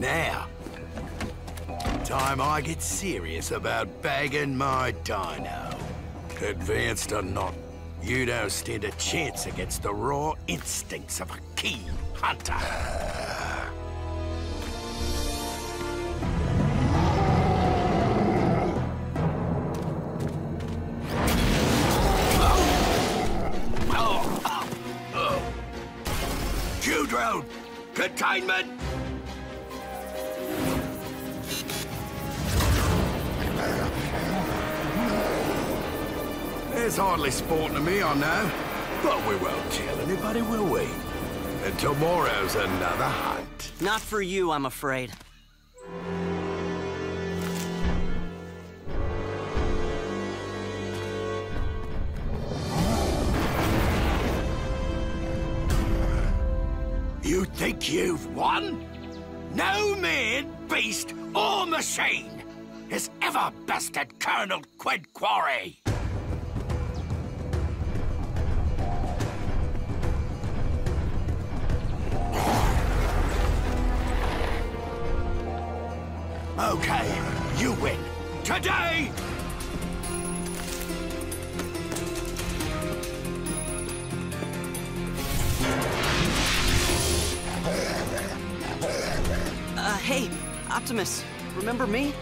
Now, time I get serious about bagging my dino. Advanced or not, you don't stand a chance against the raw instincts of a keen hunter. Containment! There's hardly sport to me, I know. But we won't tell anybody, will we? And tomorrow's another hunt. Not for you, I'm afraid. You think you've won? No man, beast, or machine has ever bested Colonel Quint Quarry. Today! Uh, hey, Optimus, remember me?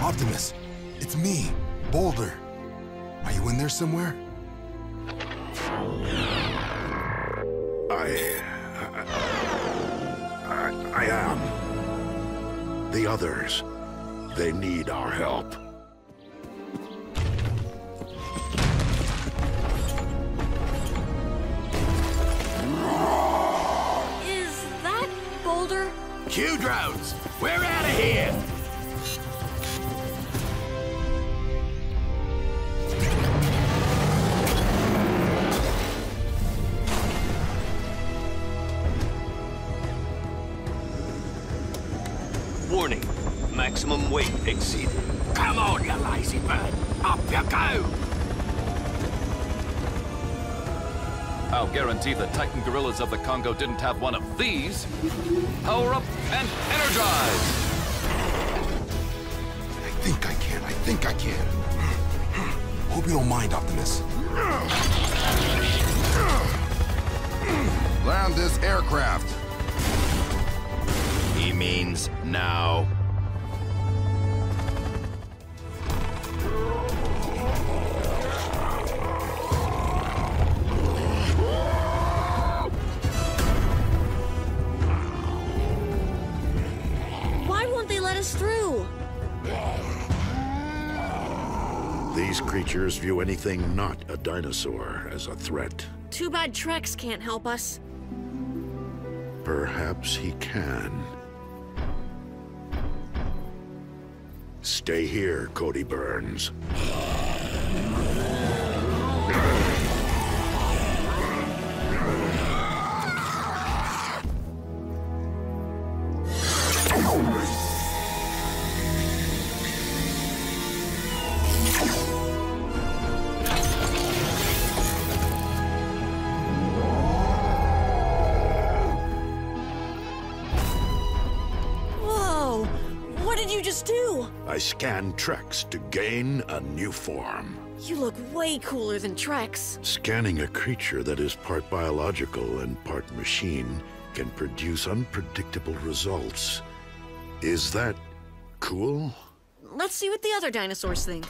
Optimus, it's me, Boulder. Are you in there somewhere? I... I... I am. The others, they need our help. Is that Boulder? Q-drones, we're out of here! I'll guarantee the Titan gorillas of the Congo didn't have one of these. Power up and energize! I think I can, I think I can. Hope you don't mind, Optimus. Land this aircraft. He means now. View anything not a dinosaur as a threat. Too bad Trex can't help us. Perhaps he can. Stay here, Cody Burns. Trex to gain a new form. You look way cooler than Trex. Scanning a creature that is part biological and part machine can produce unpredictable results. Is that cool? Let's see what the other dinosaurs think.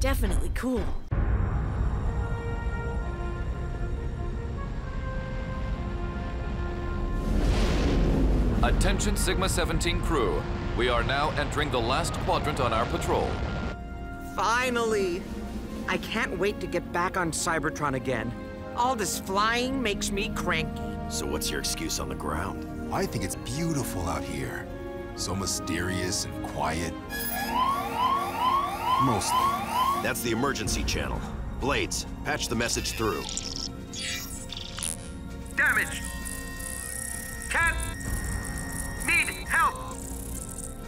Definitely cool. Attention Sigma 17 crew. We are now entering the last quadrant on our patrol. Finally! I can't wait to get back on Cybertron again. All this flying makes me cranky. So what's your excuse on the ground? I think it's beautiful out here. So mysterious and quiet. Mostly. That's the emergency channel. Blades, patch the message through.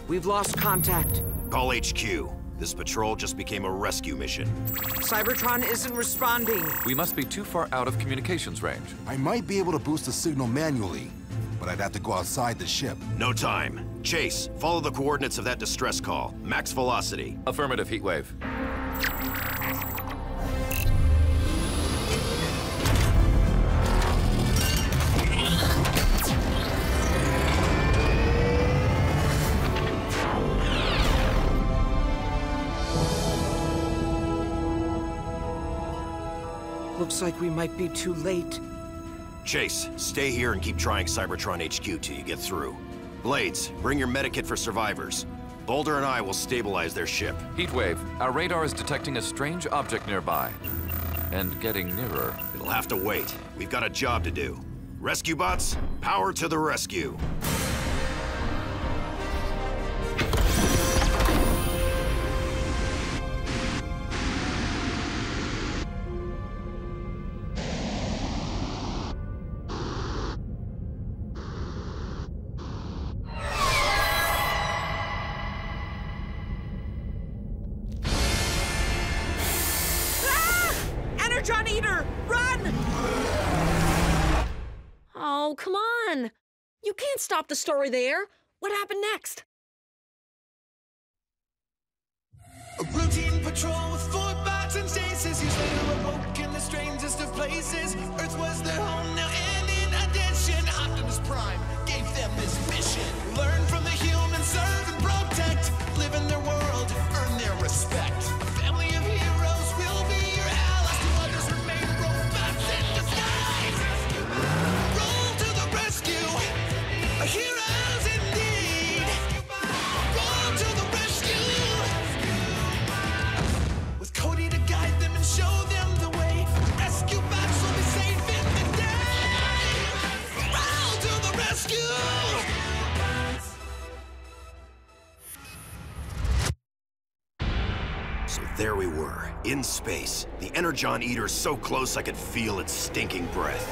We've lost contact. Call HQ. This patrol just became a rescue mission. Cybertron isn't responding. We must be too far out of communications range. I might be able to boost the signal manually, but I'd have to go outside the ship. No time. Chase, follow the coordinates of that distress call. Max velocity. Affirmative, Heatwave. Like we might be too late. Chase, stay here and keep trying Cybertron HQ till you get through. Blades, bring your medikit for survivors. Boulder and I will stabilize their ship. Heatwave, our radar is detecting a strange object nearby. And getting nearer. It'll have to wait. We've got a job to do. Rescue bots, power to the rescue. The story there. What happened next? A routine patrol with four bots and in the strangest of places. Earth was their home now, space. The Energon Eater is so close I could feel its stinking breath.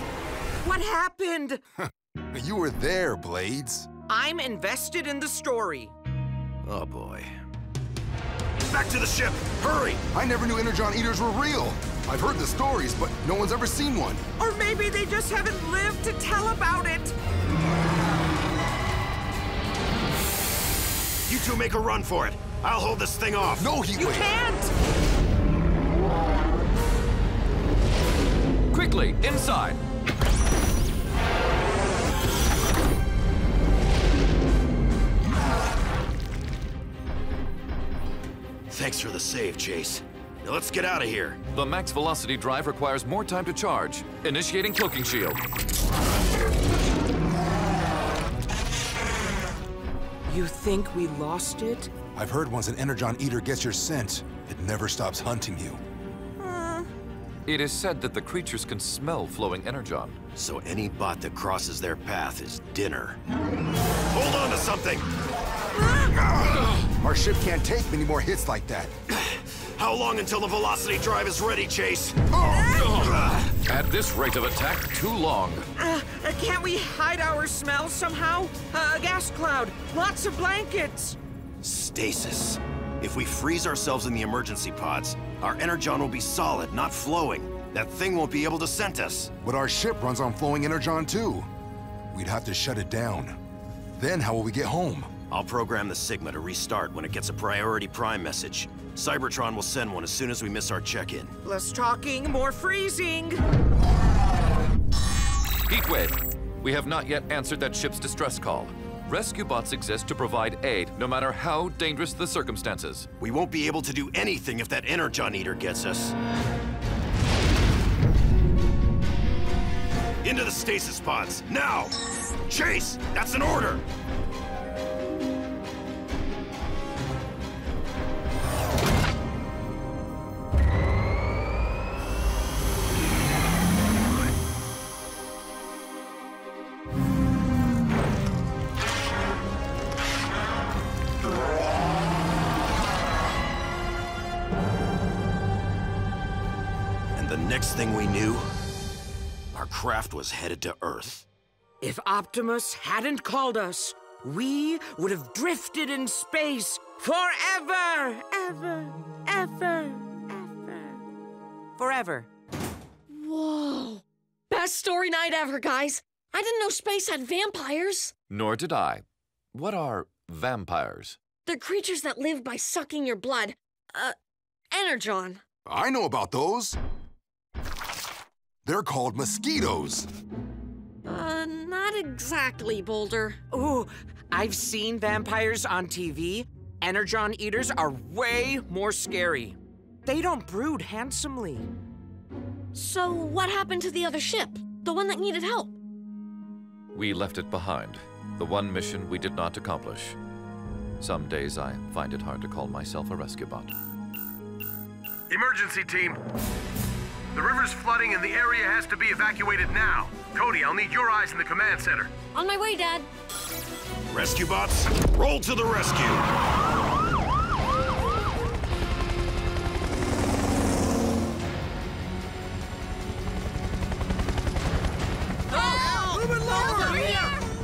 What happened? You were there, Blades. I'm invested in the story. Oh boy. Back to the ship! Hurry! I never knew Energon Eaters were real. I've heard the stories, but no one's ever seen one. Or maybe they just haven't lived to tell about it. You two make a run for it. I'll hold this thing off. No, he You wait. can't! Quickly, inside! Thanks for the save, Chase. Now let's get out of here. The max velocity drive requires more time to charge. Initiating cloaking shield. You think we lost it? I've heard once an Energon Eater gets your scent, it never stops hunting you. It is said that the creatures can smell flowing energon. So any bot that crosses their path is dinner. Hold on to something! Our ship can't take many more hits like that. How long until the velocity drive is ready, Chase? At this rate of attack, too long. Uh, uh, can't we hide our smell somehow? Uh, a gas cloud, lots of blankets. Stasis. If we freeze ourselves in the emergency pods, our energon will be solid, not flowing. That thing won't be able to scent us. But our ship runs on flowing Energon too. We'd have to shut it down. Then how will we get home? I'll program the Sigma to restart when it gets a priority prime message. Cybertron will send one as soon as we miss our check-in. Less talking, more freezing. Heatwave, we have not yet answered that ship's distress call. Rescue bots exist to provide aid, no matter how dangerous the circumstances. We won't be able to do anything if that Energon Eater gets us. Into the stasis pods, now! Chase! That's an order! Was headed to Earth. If Optimus hadn't called us, we would have drifted in space forever, ever, ever, ever, forever. Whoa. Best story night ever, guys. I didn't know space had vampires. Nor did I. What are vampires? They're creatures that live by sucking your blood. Uh, Energon. I know about those. They're called mosquitoes. Uh, not exactly, Boulder. Ooh, I've seen vampires on TV. Energon eaters are way more scary. They don't brood handsomely. So, what happened to the other ship? The one that needed help? We left it behind. The one mission we did not accomplish. Some days I find it hard to call myself a rescue bot. Emergency team. The river's flooding and the area has to be evacuated now. Cody, I'll need your eyes in the command center. On my way, Dad. Rescue bots, roll to the rescue!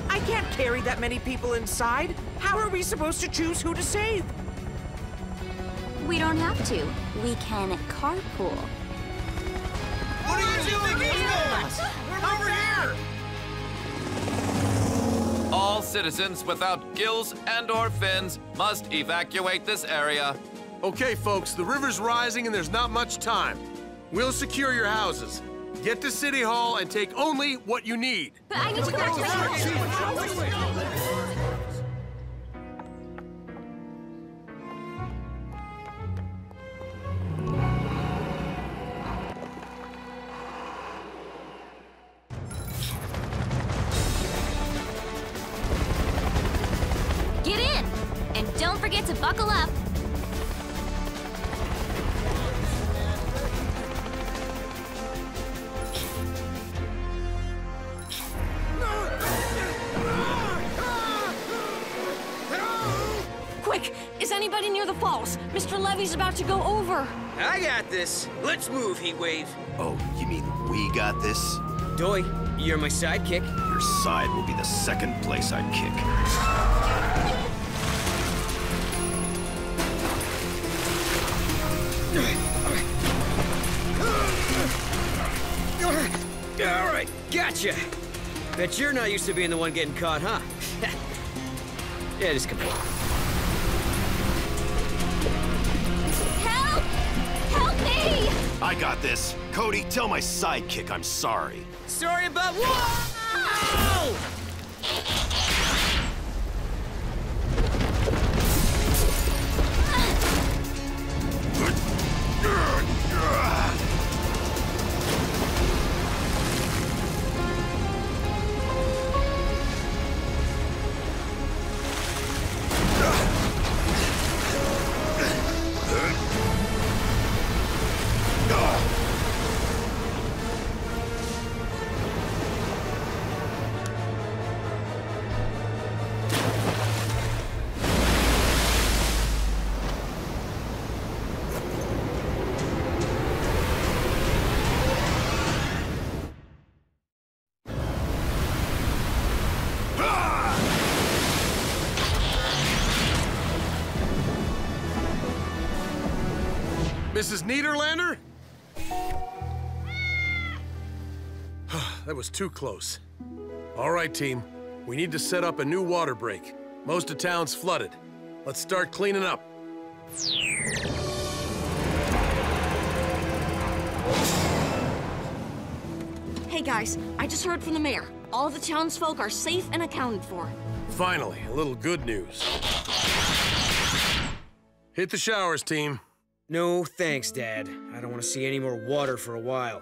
I can't carry that many people inside. How are we supposed to choose who to save? We don't have to. We can carpool. What are you doing here? We're over here! All citizens without gills and or fins must evacuate this area. Okay, folks, the river's rising and there's not much time. We'll secure your houses. Get to City Hall and take only what you need. But I need to go back to the Get this? Doy, you're my sidekick. Your side will be the second place I'd kick. All right, gotcha. Bet you're not used to being the one getting caught, huh? yeah, just come here. I got this. Cody, tell my sidekick I'm sorry. Sorry about Whoa! Mrs. Niederlander? that was too close. All right, team. We need to set up a new water break. Most of town's flooded. Let's start cleaning up. Hey guys, I just heard from the mayor. All the townsfolk are safe and accounted for. Finally, a little good news. Hit the showers, team. No, thanks, Dad. I don't want to see any more water for a while.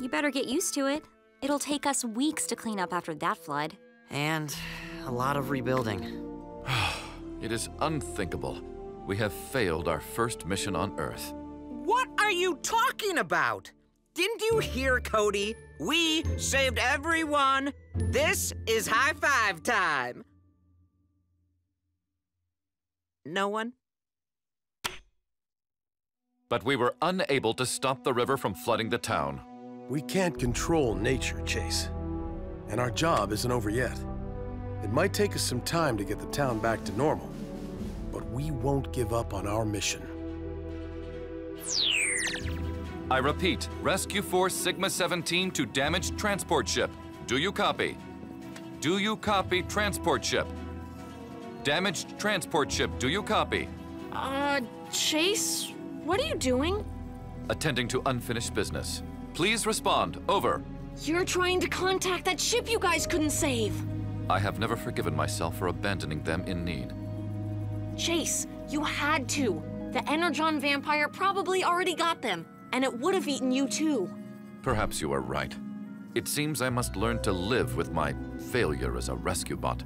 You better get used to it. It'll take us weeks to clean up after that flood. And a lot of rebuilding. It is unthinkable. We have failed our first mission on Earth. What are you talking about? Didn't you hear, Cody? We saved everyone. This is high five time. No one? But we were unable to stop the river from flooding the town. We can't control nature, Chase. And our job isn't over yet. It might take us some time to get the town back to normal, but we won't give up on our mission. I repeat, Rescue Force Sigma 17 to damaged transport ship. Do you copy? Do you copy transport ship? Damaged transport ship, do you copy? Uh, Chase, what are you doing? Attending to unfinished business. Please respond. Over. You're trying to contact that ship you guys couldn't save. I have never forgiven myself for abandoning them in need. Chase, you had to. The Energon vampire probably already got them, and it would have eaten you too. Perhaps you are right. It seems I must learn to live with my failure as a rescue bot.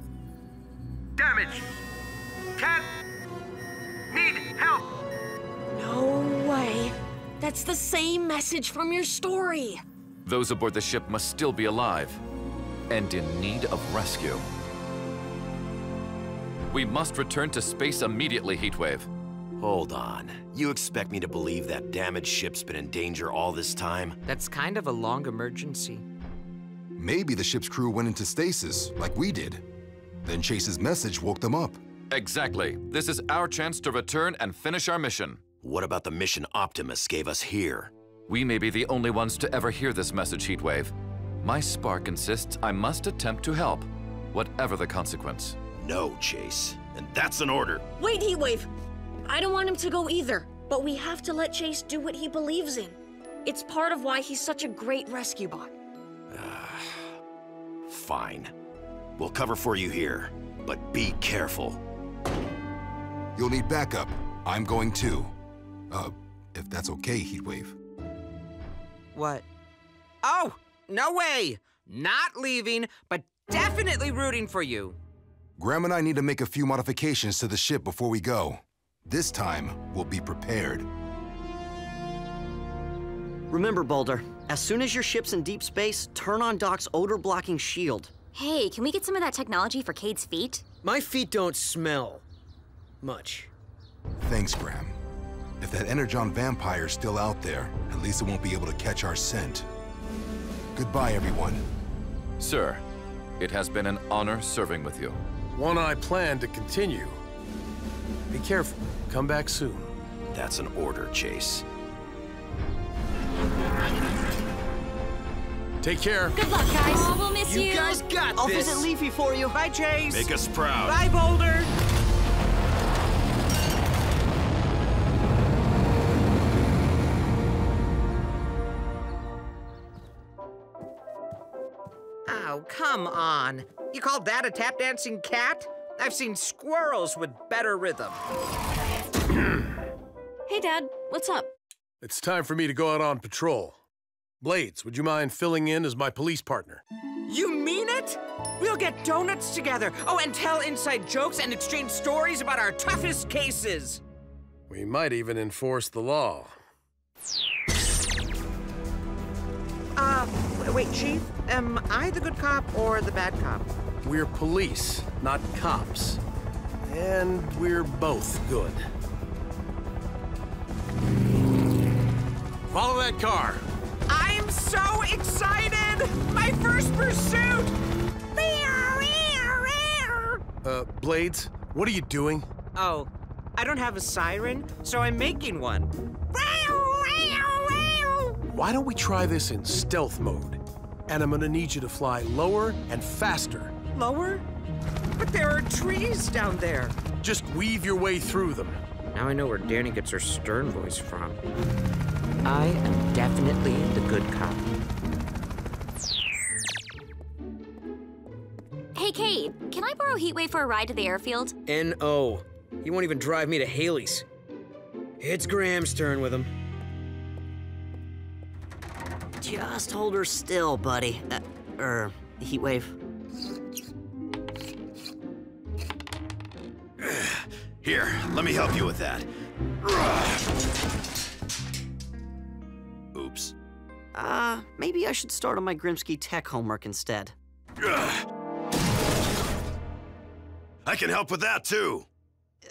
Damage! Cat! Need help! No way. That's the same message from your story. Those aboard the ship must still be alive and in need of rescue. We must return to space immediately, Heatwave. Hold on. You expect me to believe that damaged ship's been in danger all this time? That's kind of a long emergency. Maybe the ship's crew went into stasis, like we did. Then Chase's message woke them up. Exactly. This is our chance to return and finish our mission. What about the mission Optimus gave us here? We may be the only ones to ever hear this message, Heatwave. My spark insists I must attempt to help, whatever the consequence. No, Chase. And that's an order. Wait, Heatwave. I don't want him to go either, but we have to let Chase do what he believes in. It's part of why he's such a great rescue bot. Fine. We'll cover for you here, but be careful. You'll need backup. I'm going too. Uh, if that's okay, Heatwave. What? Oh, no way! Not leaving, but definitely rooting for you. Graham and I need to make a few modifications to the ship before we go. This time, we'll be prepared. Remember, Boulder, as soon as your ship's in deep space, turn on Doc's odor-blocking shield. Hey, can we get some of that technology for Kade's feet? My feet don't smell much. Thanks, Graham. If that Energon vampire's still out there, at least it won't be able to catch our scent. Goodbye, everyone. Sir, it has been an honor serving with you. One I plan to continue. Be careful. Come back soon. That's an order, Chase. Take care. Good luck, guys. Oh, we'll miss you. You guys got I'll this. visit Leafy for you. Bye, Chase. Make us proud. Bye, Boulder. Come on. You call that a tap dancing cat? I've seen squirrels with better rhythm. Hey, Dad, what's up? It's time for me to go out on patrol. Blades, would you mind filling in as my police partner? You mean it? We'll get donuts together. Oh, and tell inside jokes and exchange stories about our toughest cases. We might even enforce the law. Uh, wait, Chief, am I the good cop or the bad cop? We're police, not cops. And we're both good. Follow that car. I'm so excited! My first pursuit! Uh, Blades, what are you doing? Oh, I don't have a siren, so I'm making one. Why don't we try this in stealth mode? And I'm gonna need you to fly lower and faster. Lower? But there are trees down there. Just weave your way through them. Now I know where Dani gets her stern voice from. I am definitely the good cop. Hey, Kade, can I borrow Heatwave for a ride to the airfield? N.O. He won't even drive me to Haley's. It's Graham's turn with him. Just hold her still, buddy. Uh, er, Heatwave. Here, let me help you with that. Oops. Uh, maybe I should start on my Grimsky tech homework instead. I can help with that too.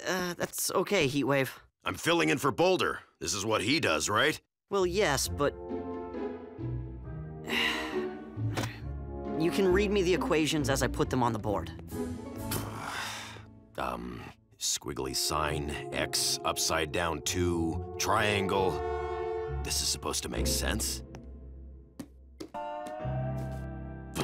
Uh, that's okay, Heatwave. I'm filling in for Boulder. This is what he does, right? Well, yes, but... You can read me the equations as I put them on the board. Um, squiggly sine, X, upside down two, triangle. This is supposed to make sense?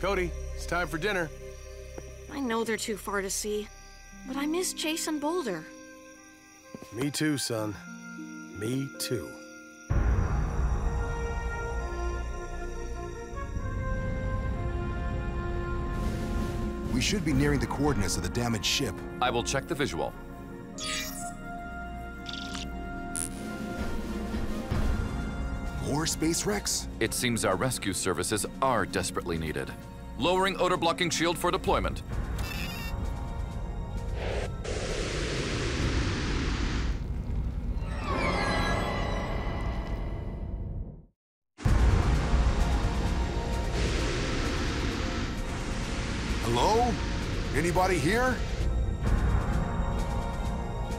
Cody, it's time for dinner. I know they're too far to see, but I miss Chase and Boulder. Me too, son. Me too. We should be nearing the coordinates of the damaged ship. I will check the visual. More space wrecks? It seems our rescue services are desperately needed. Lowering odor blocking shield for deployment. Anybody here?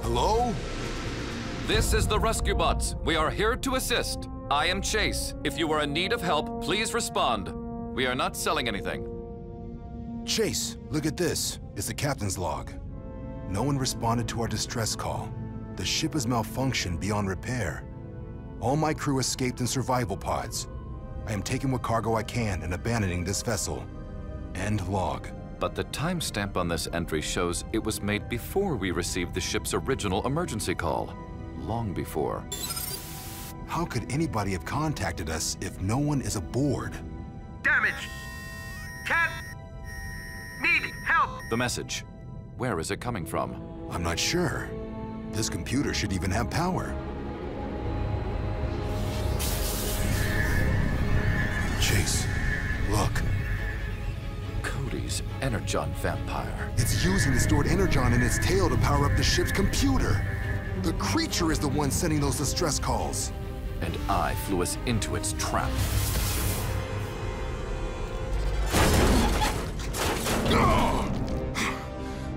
Hello? This is the Rescue Bots. We are here to assist. I am Chase. If you are in need of help, please respond. We are not selling anything. Chase, look at this. It's the captain's log. No one responded to our distress call. The ship has malfunctioned beyond repair. All my crew escaped in survival pods. I am taking what cargo I can and abandoning this vessel. End log. But the timestamp on this entry shows it was made before we received the ship's original emergency call. Long before. How could anybody have contacted us if no one is aboard? Damage! Can't... Need help! The message. Where is it coming from? I'm not sure. This computer should even have power. Chase, look. Energon vampire. It's using the stored Energon in its tail to power up the ship's computer. The creature is the one sending those distress calls. And I flew us into its trap.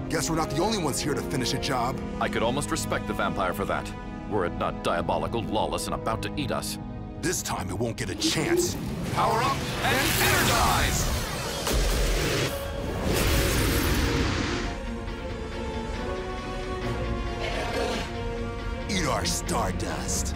Guess we're not the only ones here to finish a job. I could almost respect the vampire for that, were it not diabolical, lawless, and about to eat us. This time it won't get a chance. Power up and energize! Eat our stardust.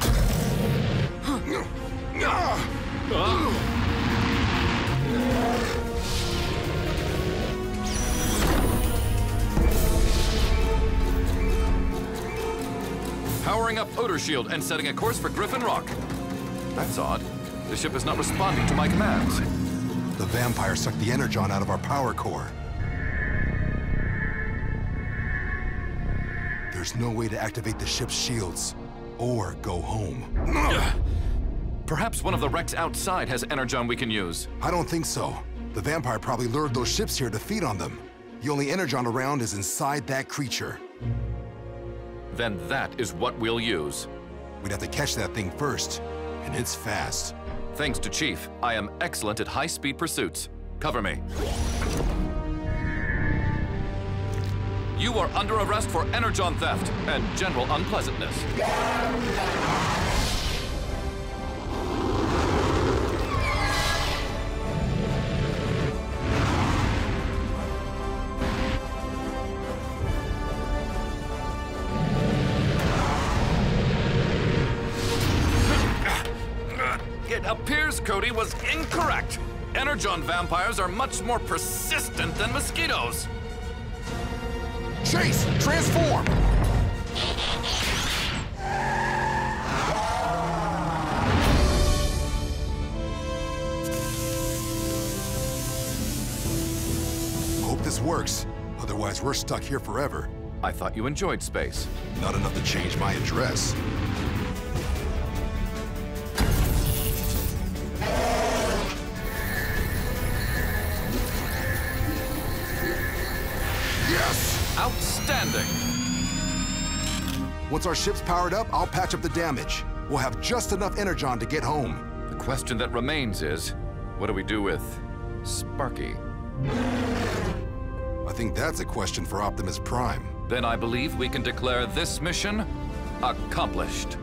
Powering up Odor Shield and setting a course for Griffin Rock. That's odd. The ship is not responding to my commands. The vampire sucked the energon out of our power core. There's no way to activate the ship's shields, or go home. Perhaps one of the wrecks outside has energon we can use. I don't think so. The vampire probably lured those ships here to feed on them. The only energon around is inside that creature. Then that is what we'll use. We'd have to catch that thing first, and it's fast. Thanks to Chief, I am excellent at high-speed pursuits. Cover me. You are under arrest for energon theft and general unpleasantness. It appears Cody was incorrect. Energon vampires are much more persistent than mosquitoes. Chase, transform! Hope this works. Otherwise, we're stuck here forever. I thought you enjoyed space. Not enough to change my address. Once our ship's powered up, I'll patch up the damage. We'll have just enough energon to get home. The question that remains is, what do we do with Sparky? I think that's a question for Optimus Prime. Then I believe we can declare this mission accomplished.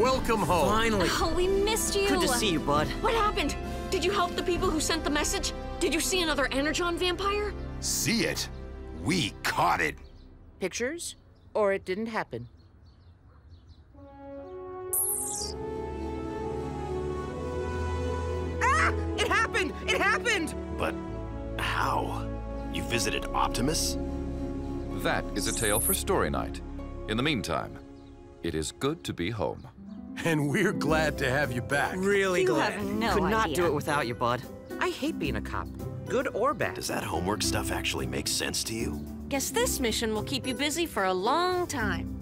Welcome home. Finally. Oh, we missed you. Good to see you, bud. What happened? Did you help the people who sent the message? Did you see another Energon vampire? See it? We caught it. Pictures? Or it didn't happen? Ah! It happened! It happened! But how? You visited Optimus? That is a tale for story night. In the meantime, it is good to be home. And we're glad to have you back. Really You glad. have no Could not do it without you, bud. I hate being a cop, good or bad. Does that homework stuff actually make sense to you? Guess this mission will keep you busy for a long time.